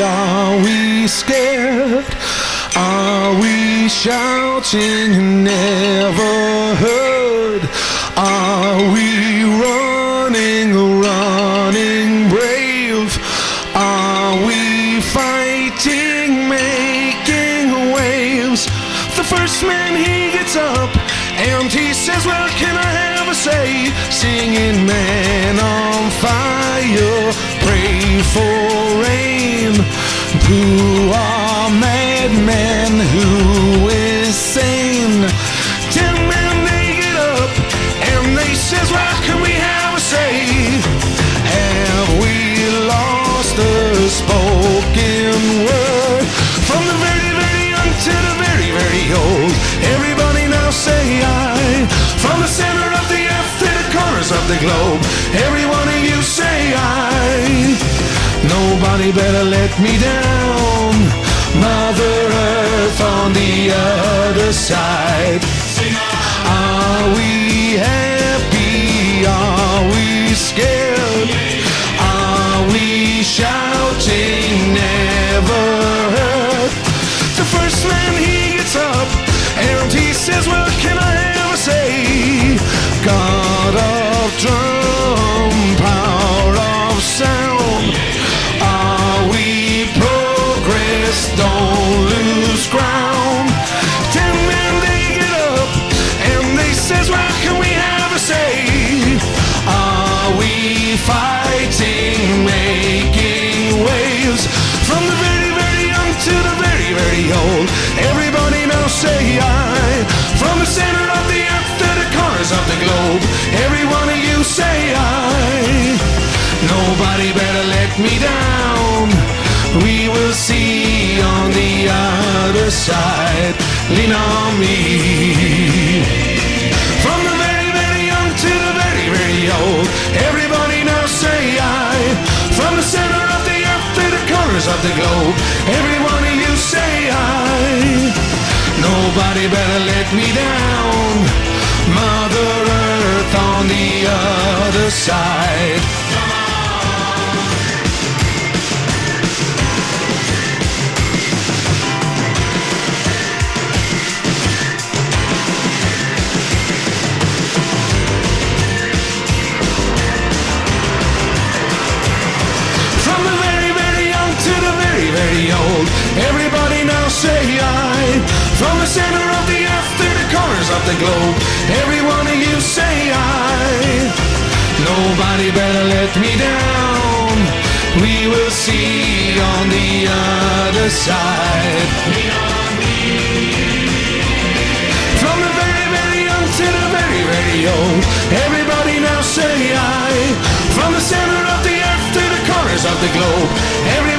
we scared? Are we shouting never heard? Are we running, running brave? Are we fighting, making waves? The first man he gets up and he says, Well, can I have a say? Singing man on fire, pray for. Who are madmen? Who is sane? Ten men they get up and they says, Well, can we have a say? Have we lost the spoken word? From the very, very young to the very, very old. Everybody now say I. From the center of the earth to the corners of the globe. Every Nobody better let me down. Mother Earth on the other side. Are we happy? Are we scared? Are we shouting never heard? The first man he gets up and he says, Well, can old. Everybody now say I. From the center of the earth to the corners of the globe. Every one of you say I. Nobody better let me down. We will see on the other side. Lean on me. From the very, very young to the very, very old. Everybody now say I. From the center of the earth to the corners of the globe. Every one of you say I. Nobody better let me down. Mother Earth on the other side. Everybody now say I. From the center of the earth to the corners of the globe. Every one of you say I. Nobody better let me down. We will see on the other side. From the very, very young to the very, very old. Everybody now say I. From the center of the earth to the corners of the globe. Every